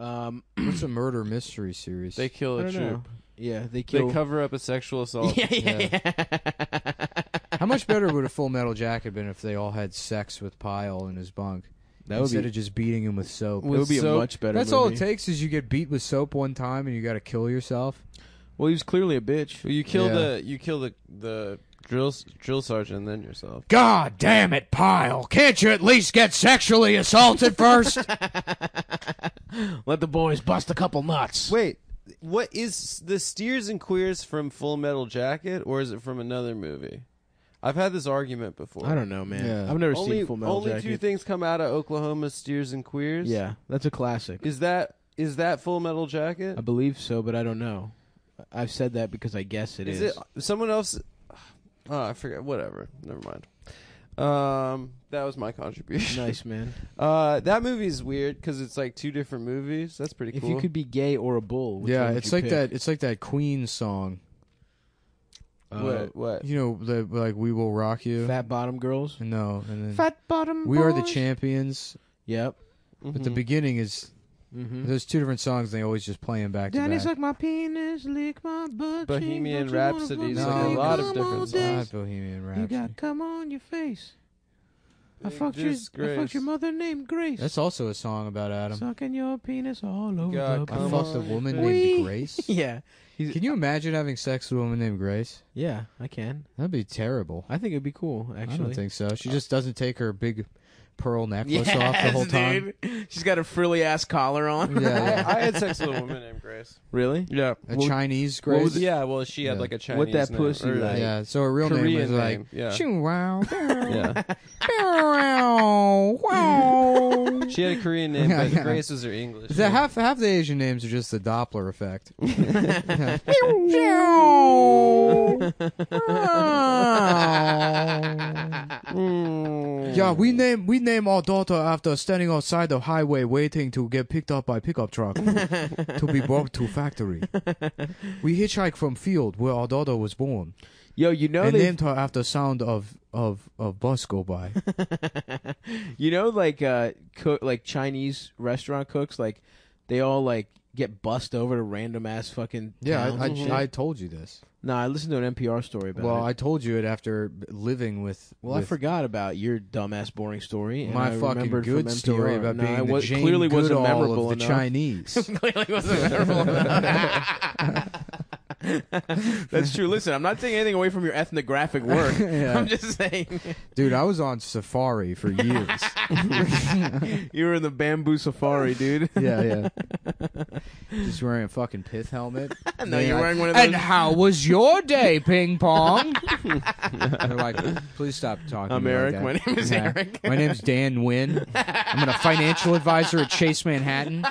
Um, What's a murder mystery series? They kill I a don't troop. know. Yeah, they kill. They cover up a sexual assault. yeah, yeah, yeah. How much better would a Full Metal Jacket been if they all had sex with Pyle in his bunk that would instead be. of just beating him with soap? It would be a soap. much better. That's all it movie. takes is you get beat with soap one time and you got to kill yourself. Well, he was clearly a bitch. Well, you kill Yeah. the you kill the the drill s- drill sergeant and then yourself. God damn it, Pyle! Can't you at least get sexually assaulted first? Let the boys bust a couple nuts. Wait, what is the steers and queers from Full Metal Jacket or is it from another movie? I've had this argument before. I don't know, man. Yeah. I've never only seen Full Metal Jacket. only two things come out of Oklahoma: steers and queers. Yeah, that's a classic. Is that is that Full Metal Jacket? I believe so, but I don't know. I've said that because I guess it is. is it someone else? Oh, I forget. Whatever. Never mind. Um, that was my contribution. nice, man. Uh, that movie's weird because it's like two different movies. That's pretty cool. If cool. you could be gay or a bull, which yeah, one would it's you like pick? that. It's like that Queen song. Uh, what? What? You know, the like "We Will Rock You." Fat bottom girls. no, and then Fat bottom. "We Are the. Champions." Yep. But the beginning is Mm-hmm. there's two different songs. They always just play them back to Daddy back. suck my penis, lick my butt. cheek, Bohemian don't you wanna Rhapsody fuck is me? like a lot of different all songs. day. Not Bohemian You Rhapsody. got come on your face. I Big fucked your, I fucked your mother named Grace. That's also a song about Adam. Sucking your penis all over got the I fucked a woman named. Grace. Yeah. He's, Can you imagine having sex with a woman named Grace? yeah, I can. That'd be terrible. I think it'd be cool, Actually, I don't think so. She uh, just doesn't take her big pearl necklace yes, off the whole time. dude. She's got a frilly ass collar on. Yeah. I, I had sex with a woman named Grace. really? Yeah. A What- Chinese Grace. it? Yeah. Well, she had Yeah. like a Chinese. What that name, pussy or, like? Yeah, so her real name Korean was like name. Yeah. Shoo wow. Yeah. She had a Korean name, Yeah, but yeah. Grace was her English. The name. half half the Asian names are just the Doppler effect. Hmm. Mm. Yeah, we name we name our daughter after standing outside the highway waiting to get picked up by pickup truck to be brought to factory. We hitchhiked from field where our daughter was born Yo, you know and they named her after sound of of of bus go by. you know like uh cook like Chinese restaurant cooks like they all like get bussed over to random ass fucking Yeah, towns I, and shit. I, I told you this. No, I listened to an NPR story about Well, it. I told you it after living with. well, I with forgot about your dumbass boring story. And my I fucking remembered good from story about no, being I the wa- Jane clearly wasn't Goodall memorable of the enough. Chinese. clearly wasn't memorable. That's true. Listen, I'm not taking anything away from your ethnographic work. Yeah. I'm just saying Dude, I was on safari for years. you were in the bamboo safari, dude. yeah, yeah. Just wearing a fucking pith helmet. no, you're like, wearing one of And how was your day, ping pong? They're like, please stop talking. I'm like Eric. that." My name is Yeah. Eric. My name's Dan Wynn. I'm a financial advisor at Chase Manhattan.